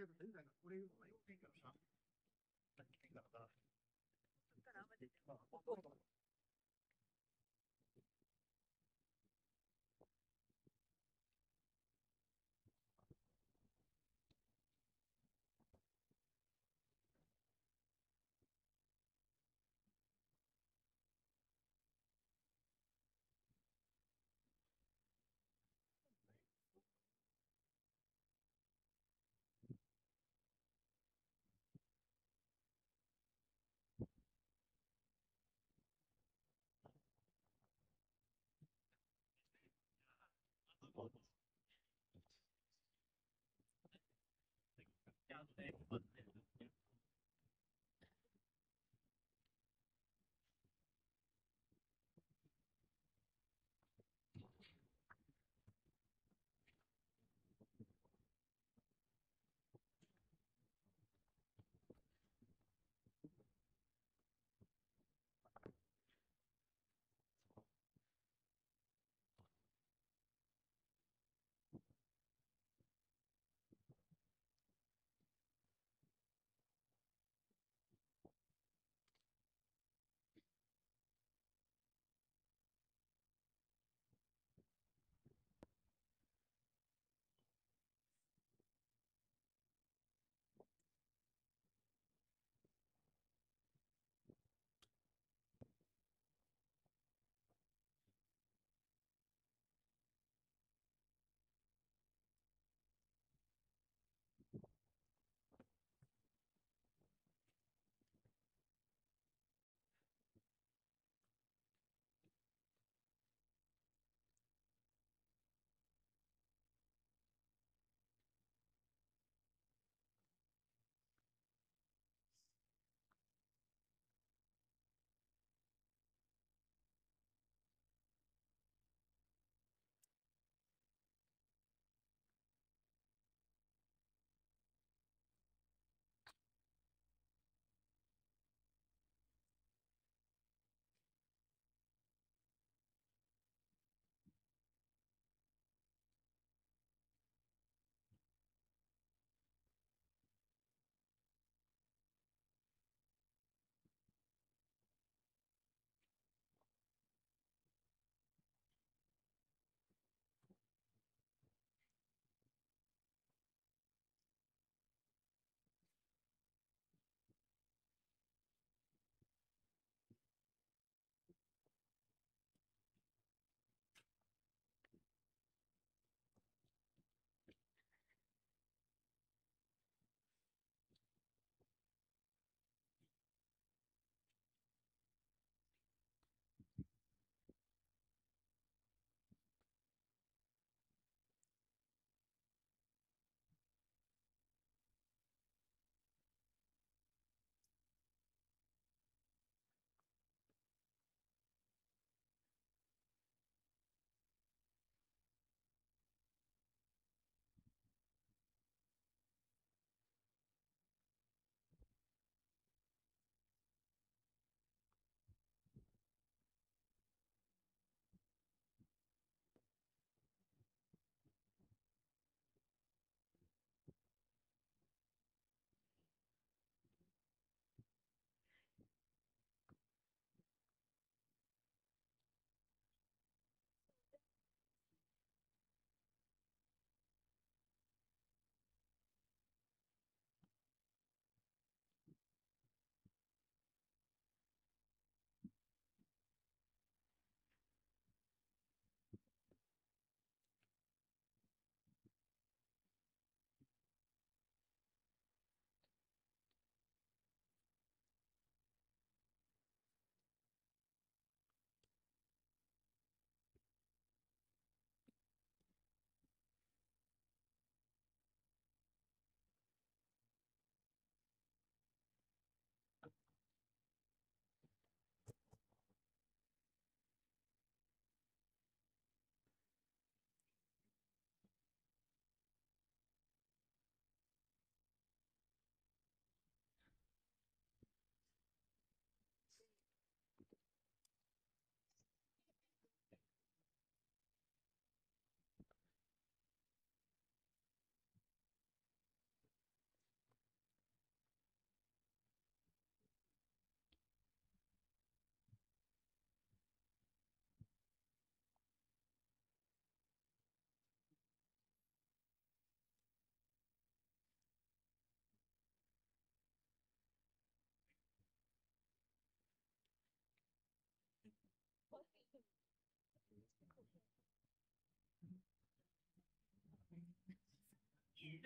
ると言うから、俺、お前よく言うからさ。さっき言うからさ。そったらあんま出てあ、ほとんど。い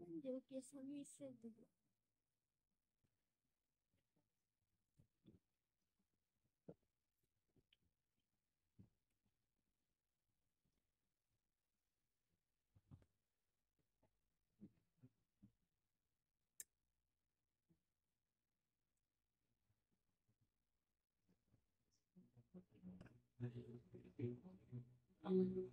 なんで受け寒いせいだ Amén.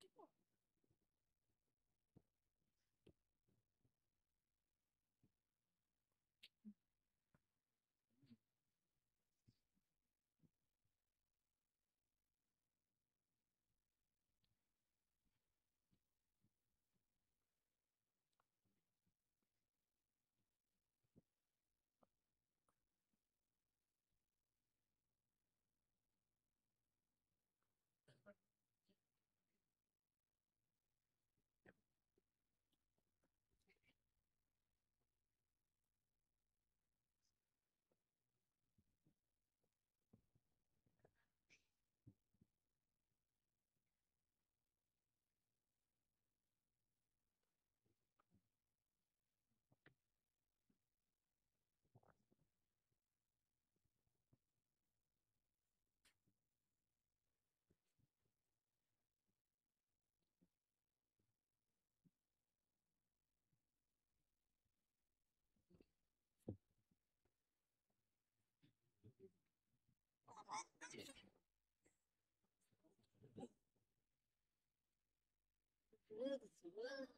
tipo 日子怎么了？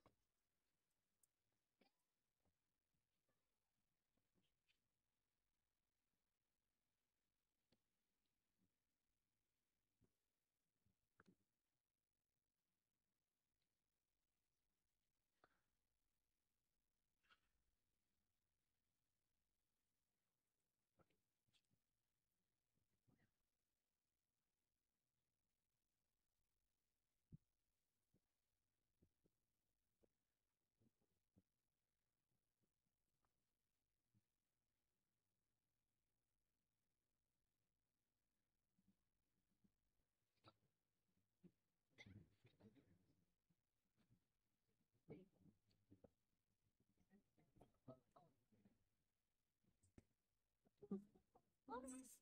else.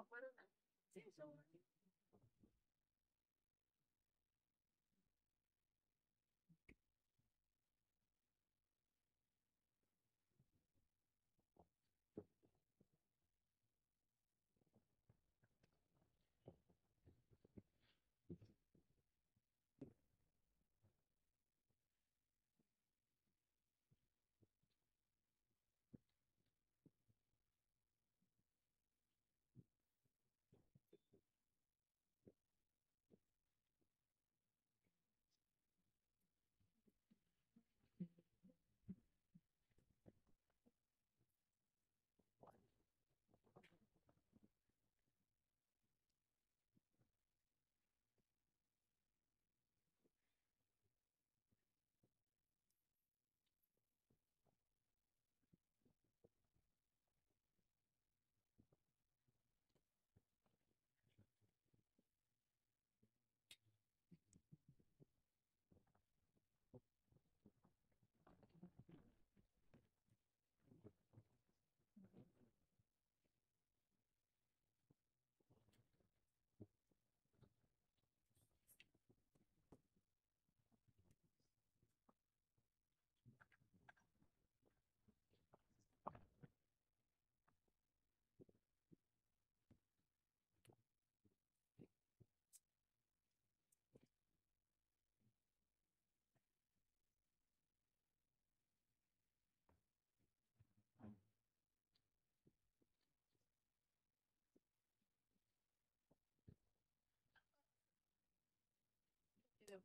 no fueron. Sí,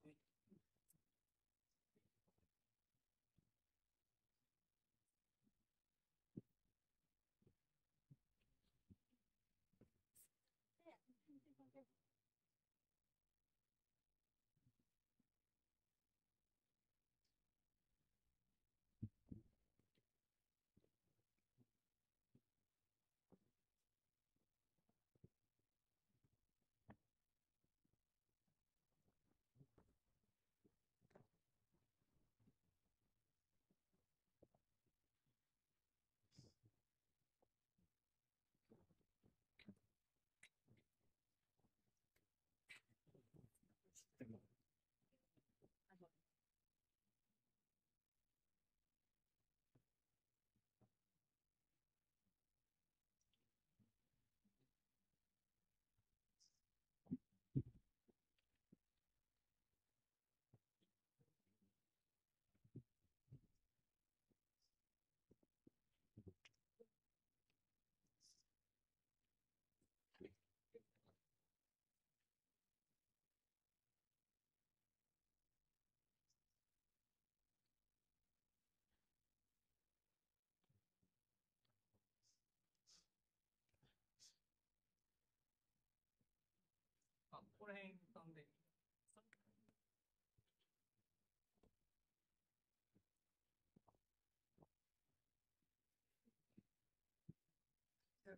い。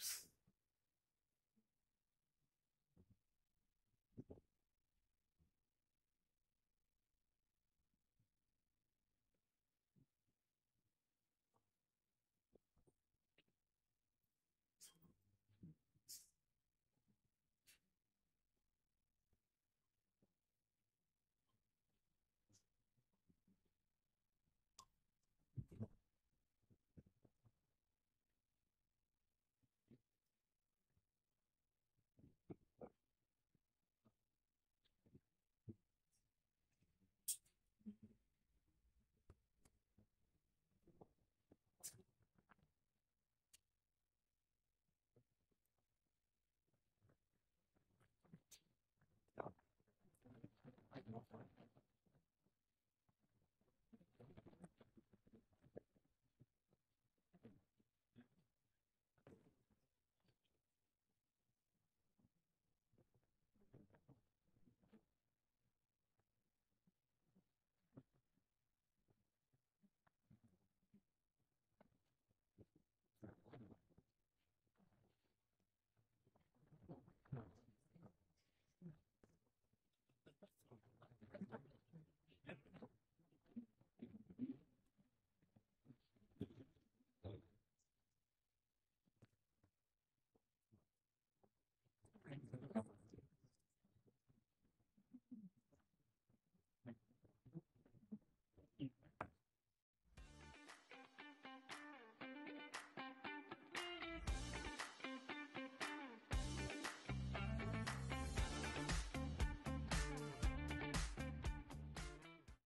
jobs